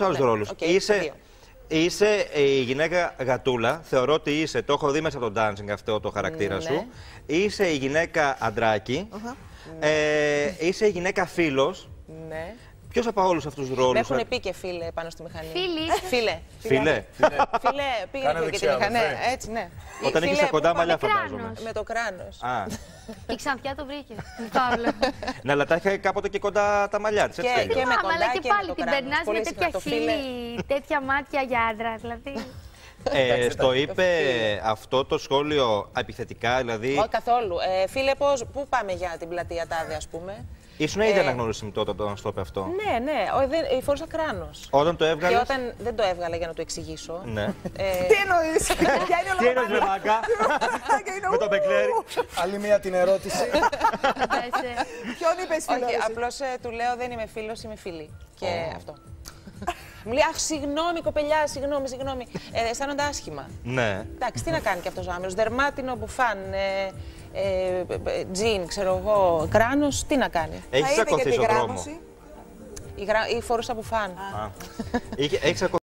άλλους Ναι, ρόλους. οκ, είσαι, δύο. είσαι η γυναίκα γατούλα. Θεωρώ ότι είσαι. Το έχω δει μέσα από το dancing αυτό το χαρακτήρα Ναι. σου. Είσαι η γυναίκα αντράκι. Ε, είσαι η γυναίκα φίλος. Ναι. Ποιος από όλους αυτούς τους Με ρόλου. έχουν πει και φίλε πάνω στη μηχανή. Φίλοι. Φίλε. Φίλε. Φίλε, πήγαινε Κάνε και τη δεξιά, μηχανή. αδερφέ. Έτσι, ναι. Όταν Φίλε, είχε τα πού κοντά πάμε; μαλλιά, κράνος. φαντάζομαι. Με το κράνος. Α, Η Ξανθιά το βρήκε. Παύλο. ναι, αλλά τα είχε κάποτε και κοντά τα μαλλιά της. Και- και με Άμα, κοντά αλλά και και με πάλι το την κράνος. περνάς Πολύ με συχνά τέτοια το φίλε. χείλη, τέτοια μάτια για άντρα. Δηλαδή. Ε, στο είπε φίλε. αυτό το σχόλιο επιθετικά, δηλαδή. Όχι καθόλου. Ε, φίλε, πώς, πού πάμε για την πλατεία Τάδε, ας πούμε; Ήσουν ήδη Ε, αναγνώρισιμη τότε όταν στο είπε αυτό. Ναι, ναι. Ο, δεν, φορούσα κράνος. Όταν το Και έβγαλες; όταν δεν το έβγαλα για να το εξηγήσω. Ναι. Ε, Τι εννοείς, Ποια είναι Τι όλα έννοια, ρε μάγκα. Με το μπεκλέρι. Άλλη μία την ερώτηση. φαντάζεσαι. Ποιον είπες φίλο. όχι, εσύ; απλώς του λέω δεν είμαι φίλος, είμαι φίλη. Και αυτό. Μου λέει, Αχ, συγγνώμη, κοπελιά, συγγνώμη, συγγνώμη. Ε, αισθάνονται άσχημα. Ναι. Εντάξει, τι να κάνει και αυτός ο άμυρος. Δερμάτινο, μπουφάν, ε, ε, ε, τζιν, ξέρω εγώ, κράνος, τι να κάνει. Έχεις Θα είδε και τσακωθεί τη στον δρόμο. γράμμωση. Η, γρα... η φορούσα μπουφάν. Έχεις